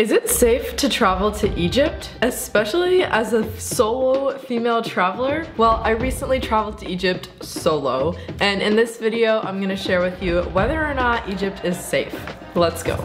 Is it safe to travel to Egypt, especially as a solo female traveler? Well, I recently traveled to Egypt solo, and in this video, I'm gonna share with you whether or not Egypt is safe. Let's go.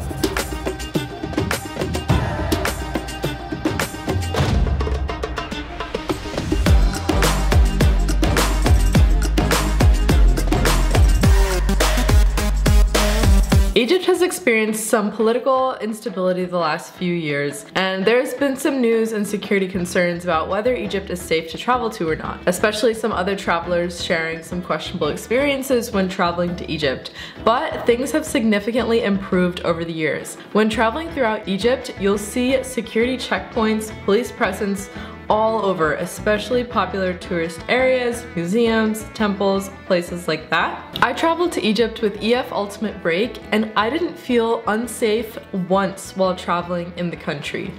Egypt has experienced some political instability the last few years, and there's been some news and security concerns about whether Egypt is safe to travel to or not, especially some other travelers sharing some questionable experiences when traveling to Egypt. But things have significantly improved over the years. When traveling throughout Egypt, you'll see security checkpoints, police presence, all over, especially popular tourist areas, museums, temples, places like that. I traveled to Egypt with EF Ultimate Break and I didn't feel unsafe once while traveling in the country.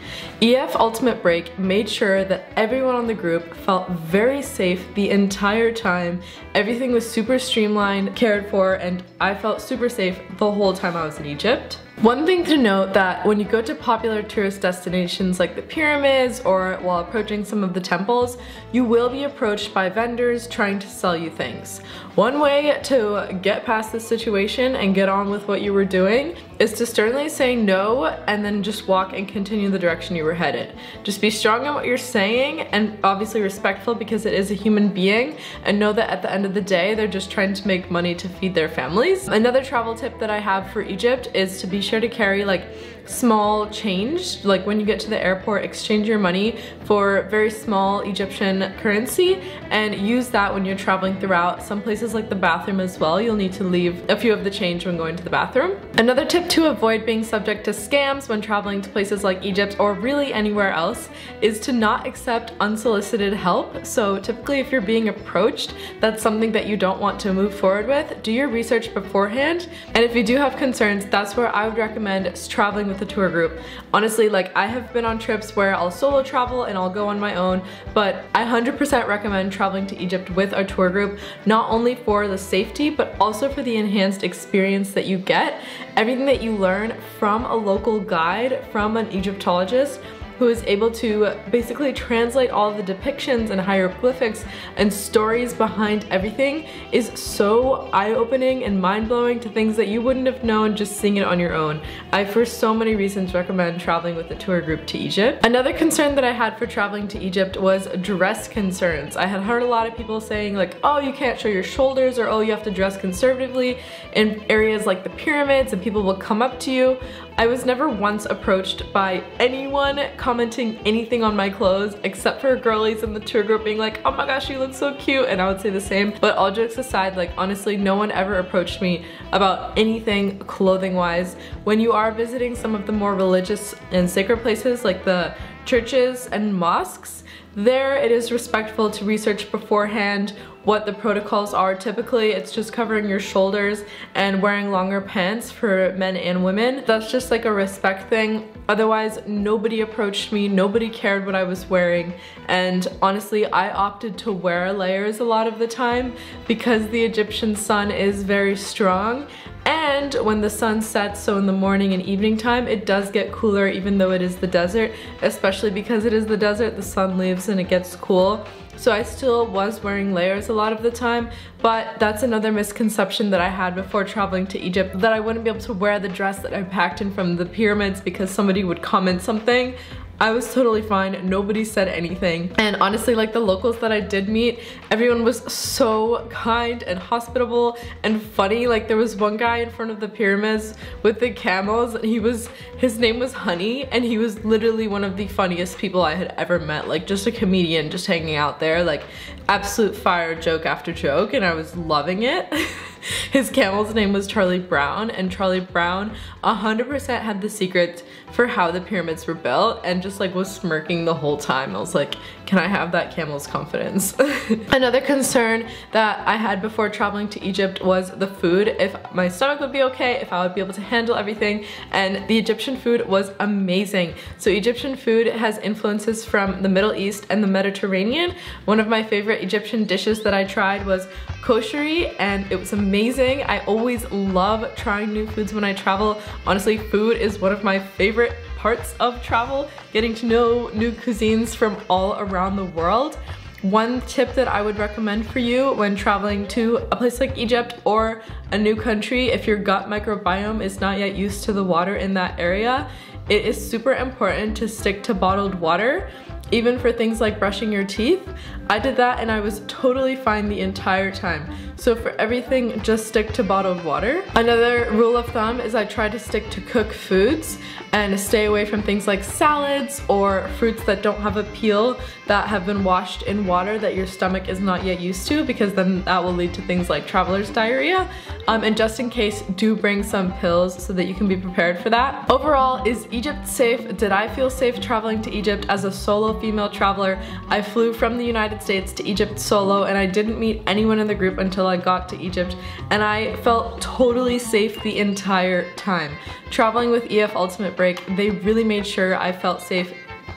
EF Ultimate Break made sure that everyone on the group felt very safe the entire time. Everything was super streamlined, cared for, and I felt super safe the whole time I was in Egypt. One thing to note that when you go to popular tourist destinations like the pyramids or while approaching some of the temples, you will be approached by vendors trying to sell you things. One way to get past this situation and get on with what you were doing is to sternly say no and then just walk and continue the direction you were headed. Just be strong in what you're saying and obviously respectful because it is a human being and know that at the end of the day they're just trying to make money to feed their families. Another travel tip that I have for Egypt is to be sure to carry like small change. Like when you get to the airport, exchange your money for very small Egyptian currency and use that when you're traveling throughout. Some places like the bathroom as well, you'll need to leave a few of the change when going to the bathroom. Another tip to avoid being subject to scams when traveling to places like Egypt or really anywhere else is to not accept unsolicited help. So typically if you're being approached, that's something that you don't want to move forward with. Do your research beforehand. And if you do have concerns, that's where I would recommend traveling with with a tour group. Honestly, like I have been on trips where I'll solo travel and I'll go on my own, but I 100% recommend traveling to Egypt with a tour group, not only for the safety, but also for the enhanced experience that you get. Everything that you learn from a local guide, from an Egyptologist, who is able to basically translate all the depictions and hieroglyphics and stories behind everything is so eye-opening and mind-blowing to things that you wouldn't have known just seeing it on your own. I for so many reasons recommend traveling with a tour group to Egypt. Another concern that I had for traveling to Egypt was dress concerns. I had heard a lot of people saying like, oh you can't show your shoulders or oh you have to dress conservatively in areas like the pyramids and people will come up to you. I was never once approached by anyone commenting anything on my clothes except for girlies in the tour group being like, oh my gosh, you look so cute, and I would say the same. But all jokes aside, like honestly, no one ever approached me about anything clothing wise. When you are visiting some of the more religious and sacred places like the churches and mosques, there it is respectful to research beforehand what the protocols are. Typically, it's just covering your shoulders and wearing longer pants for men and women. That's just like a respect thing. Otherwise, nobody approached me, nobody cared what I was wearing, and honestly, I opted to wear layers a lot of the time because the Egyptian sun is very strong and when the sun sets, so in the morning and evening time, it does get cooler even though it is the desert, especially because it is the desert, the sun leaves and it gets cool. So I still was wearing layers a lot of the time, but that's another misconception that I had before traveling to Egypt, that I wouldn't be able to wear the dress that I packed in from the pyramids because somebody would comment something. I was totally fine. Nobody said anything. And honestly, like the locals that I did meet, everyone was so kind and hospitable and funny. Like there was one guy in front of the pyramids with the camels and he was, his name was Honey and he was literally one of the funniest people I had ever met. Like just a comedian just hanging out there, like absolute fire joke after joke and I was loving it. His camel's name was Charlie Brown and Charlie Brown 100% had the secret for how the pyramids were built and just like was smirking the whole time. I was like, can I have that camel's confidence? Another concern that I had before traveling to Egypt was the food, if my stomach would be okay, if I would be able to handle everything, and the Egyptian food was amazing. So Egyptian food has influences from the Middle East and the Mediterranean. One of my favorite Egyptian dishes that I tried was koshari and it was amazing. I always love trying new foods when I travel. Honestly, food is one of my favorite parts of travel, getting to know new cuisines from all around the world. One tip that I would recommend for you when traveling to a place like Egypt or a new country, if your gut microbiome is not yet used to the water in that area, it is super important to stick to bottled water even for things like brushing your teeth. I did that and I was totally fine the entire time. So for everything, just stick to bottled water. Another rule of thumb is I try to stick to cooked foods and stay away from things like salads or fruits that don't have a peel that have been washed in water that your stomach is not yet used to because then that will lead to things like traveler's diarrhea. Um, and just in case, do bring some pills so that you can be prepared for that. Overall, is Egypt safe? Did I feel safe traveling to Egypt as a solo female traveler? I flew from the United States to Egypt solo and I didn't meet anyone in the group until I got to Egypt and I felt totally safe the entire time. Traveling with EF Ultimate Break, they really made sure I felt safe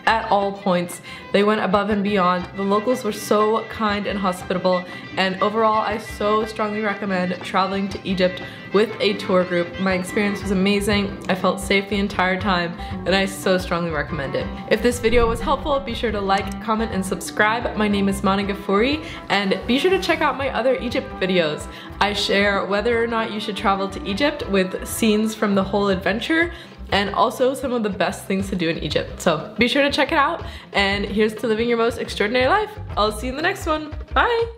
at all points. They went above and beyond. The locals were so kind and hospitable and overall I so strongly recommend traveling to Egypt with a tour group. My experience was amazing. I felt safe the entire time and I so strongly recommend it. If this video was helpful, be sure to like, comment, and subscribe. My name is Mahna Ghafori and be sure to check out my other Egypt videos. I share whether or not you should travel to Egypt with scenes from the whole adventure and also some of the best things to do in Egypt. So be sure to check it out and here's to living your most extraordinary life. I'll see you in the next one. Bye!